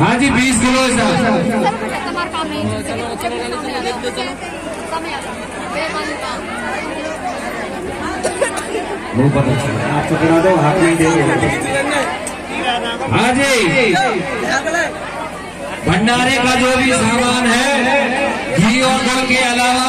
हाँ जी, बीस किलो वो पता चला आप पकड़ा। दो हाथ नहीं देंगे हाँ जी। भंडारे का जो भी सामान है, घी और गुड़ के अलावा